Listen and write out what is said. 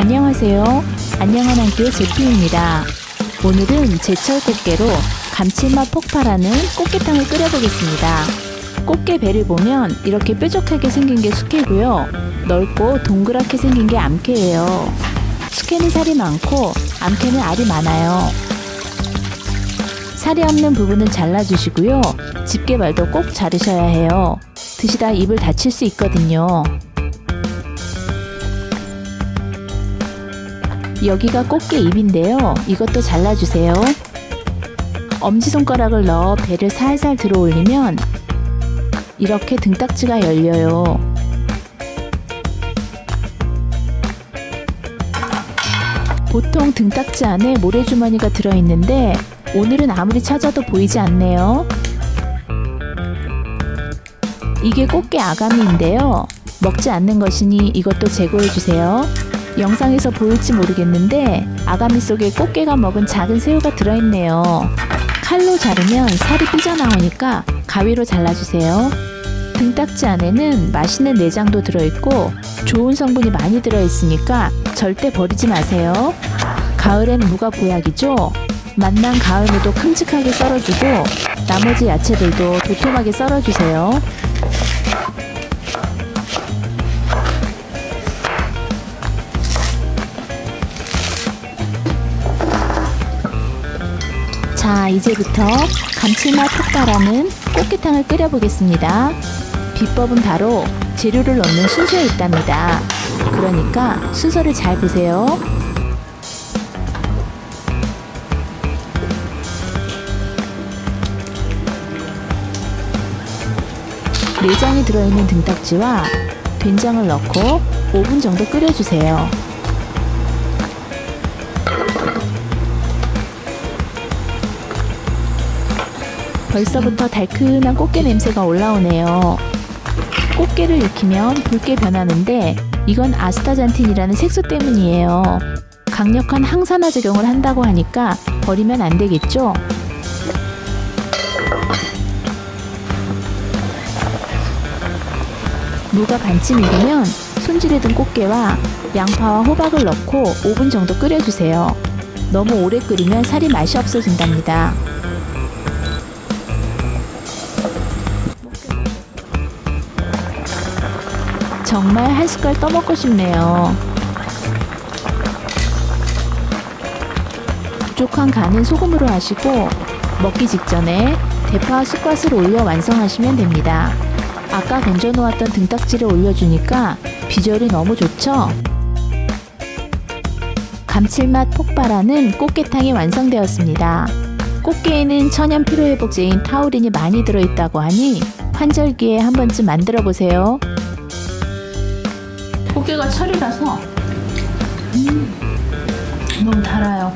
안녕하세요. 안녕한 한 끼의 제피입니다. 오늘은 제철 꽃게로 감칠맛 폭발하는 꽃게탕을 끓여보겠습니다. 꽃게 배를 보면 이렇게 뾰족하게 생긴 게 숙회고요. 넓고 동그랗게 생긴 게 암캐예요. 숙회는 살이 많고 암캐는 알이 많아요. 살이 없는 부분은 잘라주시고요. 집게말도 꼭 자르셔야 해요. 드시다 입을 다칠 수 있거든요. 여기가 꽃게 입인데요. 이것도 잘라주세요. 엄지손가락을 넣어 배를 살살 들어 올리면 이렇게 등딱지가 열려요. 보통 등딱지 안에 모래주머니가 들어있는데 오늘은 아무리 찾아도 보이지 않네요. 이게 꽃게 아가미인데요. 먹지 않는 것이니 이것도 제거해주세요. 영상에서 보일지 모르겠는데 아가미 속에 꽃게가 먹은 작은 새우가 들어있네요. 칼로 자르면 살이 삐져나오니까 가위로 잘라주세요. 등딱지 안에는 맛있는 내장도 들어있고 좋은 성분이 많이 들어있으니까 절대 버리지 마세요. 가을엔 무가 보약이죠. 만난 가을무도 큼직하게 썰어주고 나머지 야채들도 도톰하게 썰어주세요. 자, 이제부터 감칠맛 폭발하는 꽃게탕을 끓여보겠습니다. 비법은 바로 재료를 넣는 순서에 있답니다. 그러니까 순서를 잘 보세요. 내장이 들어있는 등딱지와 된장을 넣고 5분 정도 끓여주세요. 벌써부터 달큰한 꽃게 냄새가 올라오네요. 꽃게를 익히면 붉게 변하는데 이건 아스타잔틴이라는 색소 때문이에요. 강력한 항산화 작용을 한다고 하니까 버리면 안 되겠죠? 무가 반쯤 익으면 손질해 둔 꽃게와 양파와 호박을 넣고 5분 정도 끓여주세요. 너무 오래 끓이면 살이 맛이 없어진답니다. 정말 한 숟갈 떠먹고 싶네요. 부족한 간은 소금으로 하시고 먹기 직전에 대파 쑥갓을 올려 완성하시면 됩니다. 아까 건져 놓았던 등딱지를 올려주니까 비주얼이 너무 좋죠? 감칠맛 폭발하는 꽃게탕이 완성되었습니다. 꽃게에는 천연 피로회복제인 타우린이 많이 들어있다고 하니 환절기에 한 번쯤 만들어 보세요. 꽃게가 철이라서 음, 너무 달아요.